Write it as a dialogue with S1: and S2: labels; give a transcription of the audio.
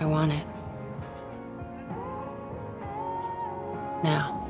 S1: I want it. Now.